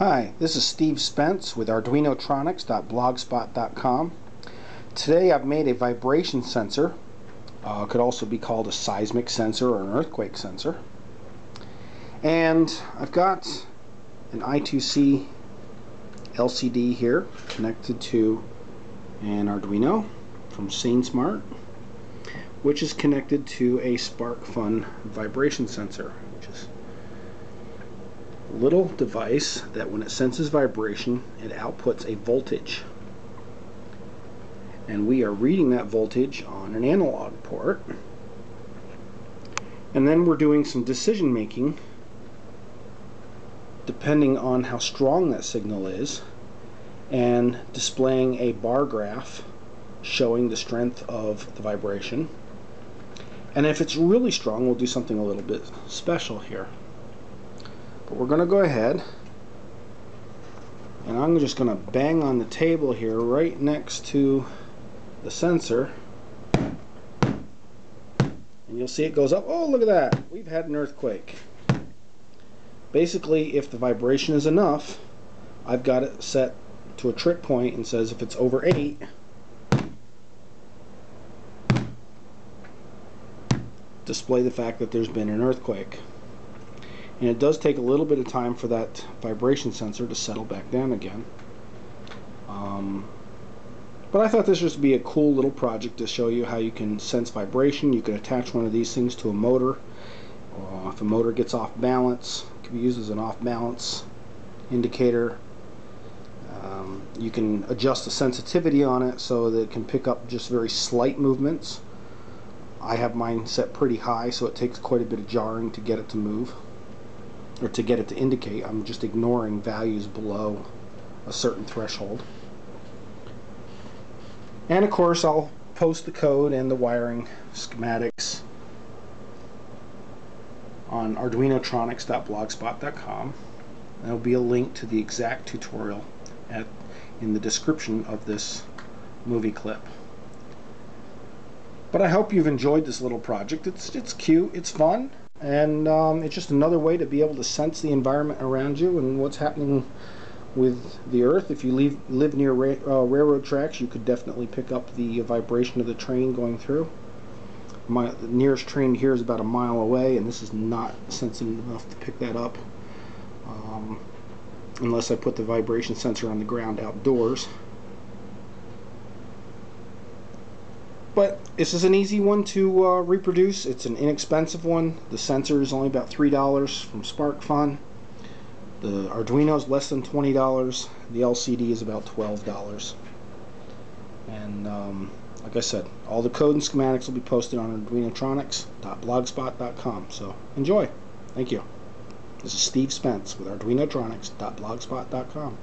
Hi, this is Steve Spence with ArduinoTronics.blogspot.com. Today I've made a vibration sensor. Uh, could also be called a seismic sensor or an earthquake sensor. And I've got an I2C LCD here connected to an Arduino from SainSmart which is connected to a SparkFun vibration sensor which is little device that when it senses vibration it outputs a voltage. And we are reading that voltage on an analog port. And then we're doing some decision making depending on how strong that signal is and displaying a bar graph showing the strength of the vibration. And if it's really strong we'll do something a little bit special here but we're going to go ahead and I'm just going to bang on the table here right next to the sensor and you'll see it goes up. Oh, look at that. We've had an earthquake. Basically, if the vibration is enough, I've got it set to a trig point and says if it's over 8, display the fact that there's been an earthquake and it does take a little bit of time for that vibration sensor to settle back down again. Um, but I thought this would be a cool little project to show you how you can sense vibration. You can attach one of these things to a motor. Uh, if a motor gets off balance it can be used as an off balance indicator. Um, you can adjust the sensitivity on it so that it can pick up just very slight movements. I have mine set pretty high so it takes quite a bit of jarring to get it to move or to get it to indicate. I'm just ignoring values below a certain threshold. And of course I'll post the code and the wiring schematics on arduinotronics.blogspot.com. There will be a link to the exact tutorial at in the description of this movie clip. But I hope you've enjoyed this little project. It's it's cute, it's fun, and um, it's just another way to be able to sense the environment around you and what's happening with the earth. If you leave, live near ra uh, railroad tracks you could definitely pick up the vibration of the train going through. My nearest train here is about a mile away and this is not sensitive enough to pick that up um, unless I put the vibration sensor on the ground outdoors But this is an easy one to uh, reproduce. It's an inexpensive one. The sensor is only about $3 from SparkFun. The Arduino is less than $20. The LCD is about $12. And um, like I said, all the code and schematics will be posted on arduinotronics.blogspot.com. So enjoy. Thank you. This is Steve Spence with arduinotronics.blogspot.com.